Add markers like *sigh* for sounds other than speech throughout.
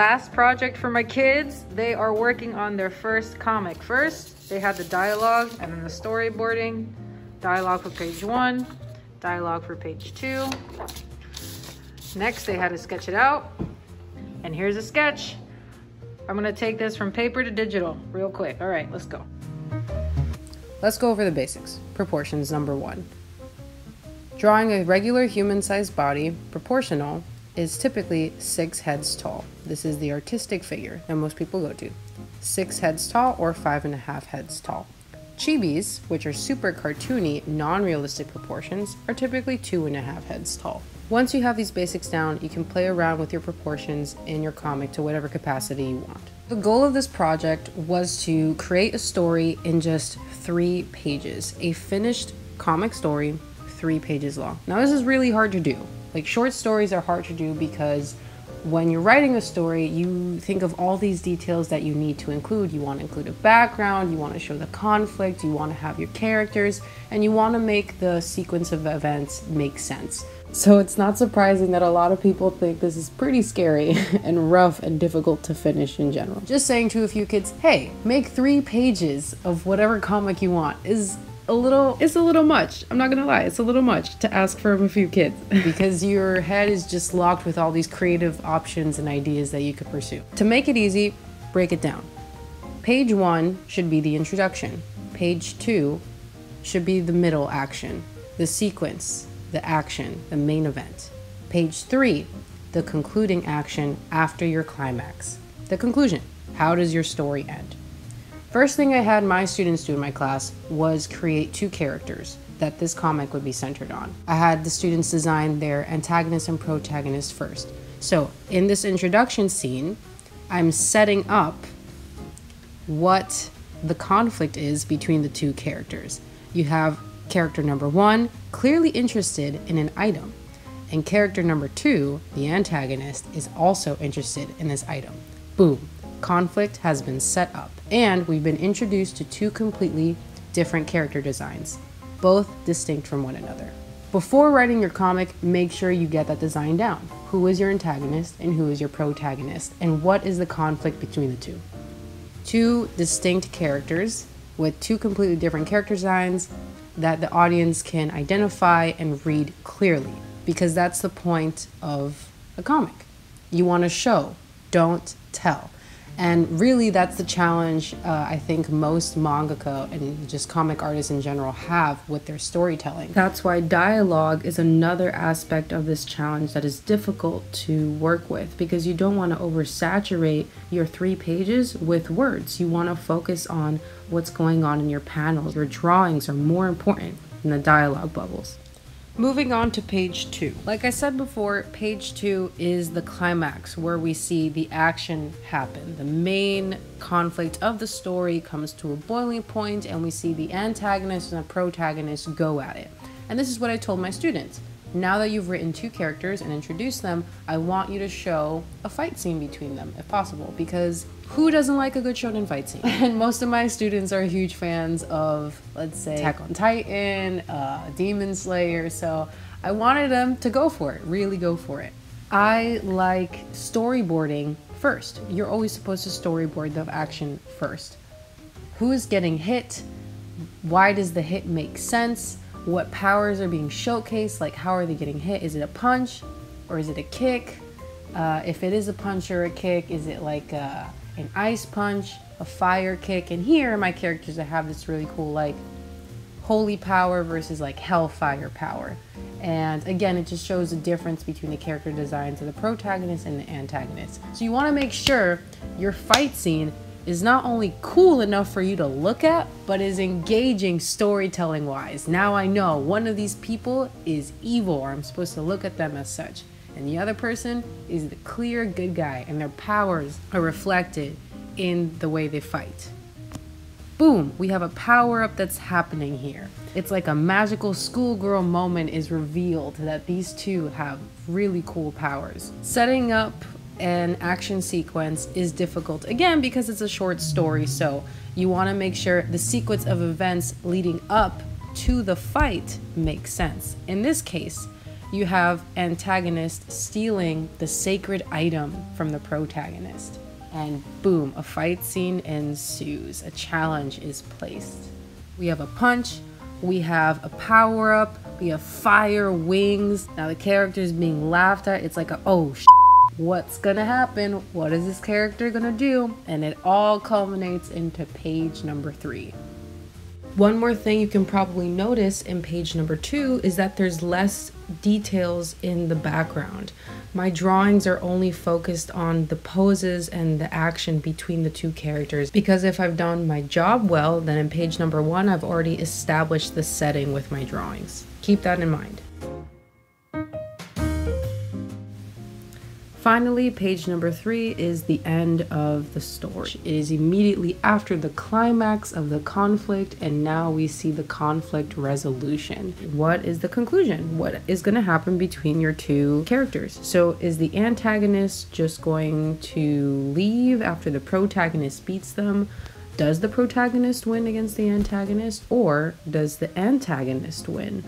last project for my kids. They are working on their first comic. First, they had the dialogue and then the storyboarding. Dialogue for page one, dialogue for page two. Next, they had to sketch it out. And here's a sketch. I'm gonna take this from paper to digital real quick. All right, let's go. Let's go over the basics. Proportions number one. Drawing a regular human sized body, proportional, is typically six heads tall. This is the artistic figure that most people go to. Six heads tall or five and a half heads tall. Chibis, which are super cartoony, non realistic proportions, are typically two and a half heads tall. Once you have these basics down, you can play around with your proportions in your comic to whatever capacity you want. The goal of this project was to create a story in just three pages, a finished comic story, three pages long. Now, this is really hard to do. Like, short stories are hard to do because when you're writing a story, you think of all these details that you need to include. You want to include a background, you want to show the conflict, you want to have your characters, and you want to make the sequence of events make sense. So it's not surprising that a lot of people think this is pretty scary *laughs* and rough and difficult to finish in general. Just saying to a few kids, hey, make three pages of whatever comic you want is a little it's a little much. I'm not gonna lie it's a little much to ask from a few kids. *laughs* Because your head is just locked with all these creative options and ideas that you could pursue. To make it easy break it down. Page one should be the introduction. Page two should be the middle action the sequence the action the main event. Page three the concluding action after your climax. The conclusion. How does your story end First thing I had my students do in my class was create two characters that this comic would be centered on. I had the students design their antagonist and protagonist first. So, in this introduction scene, I'm setting up what the conflict is between the two characters. You have character number one clearly interested in an item, and character number two, the antagonist, is also interested in this item. Boom, conflict has been set up, and we've been introduced to two completely different character designs, both distinct from one another. Before writing your comic, make sure you get that design down. Who is your antagonist and who is your protagonist, and what is the conflict between the two? Two distinct characters with two completely different character designs that the audience can identify and read clearly, because that's the point of a comic. You want to show, don't tell. And really, that's the challenge uh, I think most mangaka and just comic artists in general have with their storytelling. That's why dialogue is another aspect of this challenge that is difficult to work with because you don't want to oversaturate your three pages with words. You want to focus on what's going on in your panels. Your drawings are more important than the dialogue bubbles. Moving on to page two. Like I said before, page two is the climax where we see the action happen. The main conflict of the story comes to a boiling point, and we see the antagonist and the protagonist go at it. And this is what I told my students. Now that you've written two characters and introduced them, I want you to show a fight scene between them if possible because who doesn't like a good shonen fight scene? *laughs* And most of my students are huge fans of, let's say, Attack on Titan, uh, Demon Slayer, so I wanted them to go for it, really go for it. I like storyboarding first. You're always supposed to storyboard the action first. Who is getting hit? Why does the hit make sense? What powers are being showcased? Like, how are they getting hit? Is it a punch or is it a kick? Uh, if it is a punch or a kick, is it like a, an ice punch, a fire kick? And here, my characters have this really cool, like, holy power versus like hellfire power. And again, it just shows the difference between the character designs of the protagonist and the antagonist. So you want to make sure your fight scene is not only cool enough for you to look at, but is engaging storytelling wise. Now I know one of these people is evil, or I'm supposed to look at them as such. And the other person is the clear good guy, and their powers are reflected in the way they fight. Boom, we have a power up that's happening here. It's like a magical schoolgirl moment is revealed that these two have really cool powers. Setting up an action sequence is difficult again because it's a short story so you want to make sure the sequence of events leading up to the fight makes sense in this case you have antagonist stealing the sacred item from the protagonist. And boom, a fight scene ensues. A challenge is placed. We have a punch, we have a power up, we have fire wings. Now the character is being laughed at. It's like a oh sh- what's gonna happen? What is this character gonna do? And it all culminates into page number three. One more thing you can probably notice in page number two is that there's less details in the background. My drawings are only focused on the poses and the action between the two characters because if I've done my job well, then in page number one, I've already established the setting with my drawings. Keep that in mind. Finally, page number three is the end of the story. It is immediately after the climax of the conflict, and now we see the conflict resolution. What is the conclusion? What is going to happen between your two characters? So, is the antagonist just going to leave after the protagonist beats them? Does the protagonist win against the antagonist, or does the antagonist win?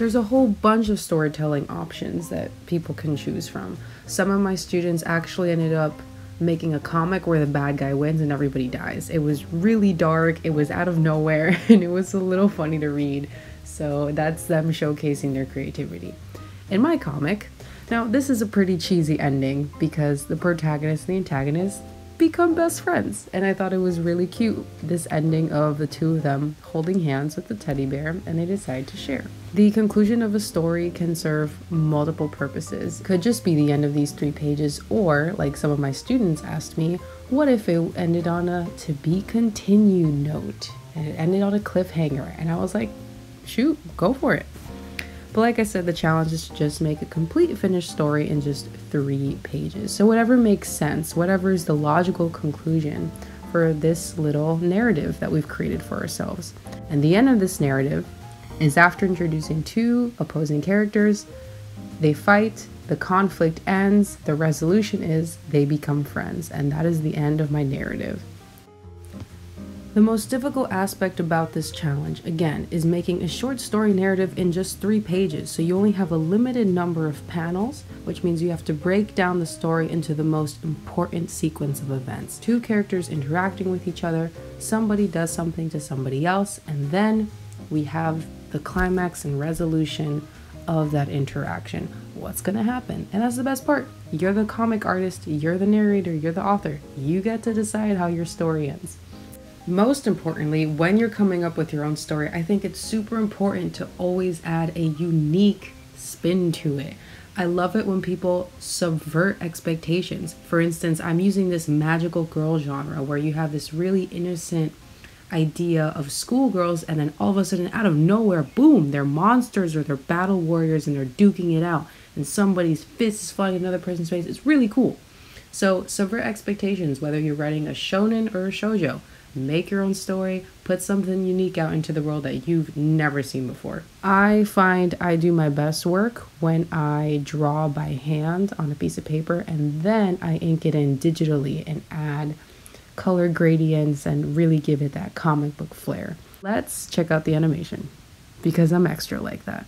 There's a whole bunch of storytelling options that people can choose from. Some of my students actually ended up making a comic where the bad guy wins and everybody dies. It was really dark, it was out of nowhere, *laughs* and it was a little funny to read. So that's them showcasing their creativity. In my comic, now this is a pretty cheesy ending because the protagonist and the antagonist become best friends. And I thought it was really cute, this ending of the two of them holding hands with the teddy bear and they decide to share. The conclusion of a story can serve multiple purposes. Could just be the end of these three pages, or like some of my students asked me, what if it ended on a to be continued note and it ended on a cliffhanger? And I was like, shoot, go for it. But like I said, the challenge is to just make a complete finished story in just three pages. So, whatever makes sense, whatever is the logical conclusion for this little narrative that we've created for ourselves. And the end of this narrative is after introducing two opposing characters, they fight, the conflict ends, the resolution is they become friends, and that is the end of my narrative. The most difficult aspect about this challenge, again, is making a short story narrative in just three pages, so you only have a limited number of panels, which means you have to break down the story into the most important sequence of events. Two characters interacting with each other, somebody does something to somebody else, and then we have the climax and resolution of that interaction. What's gonna happen? And that's the best part. You're the comic artist, you're the narrator, you're the author. You get to decide how your story ends. Most importantly, when you're coming up with your own story, I think it's super important to always add a unique spin to it. I love it when people subvert expectations. For instance, I'm using this magical girl genre where you have this really innocent idea of schoolgirls, and then all of a sudden, out of nowhere, boom, they're monsters or they're battle warriors and they're duking it out, and somebody's fist is flying another person's face. It's really cool. So, subvert expectations, whether you're writing a shonen or a shojo make your own story, put something unique out into the world that you've never seen before. I find I do my best work when I draw by hand on a piece of paper and then I ink it in digitally and add color gradients and really give it that comic book flair. Let's check out the animation because I'm extra like that.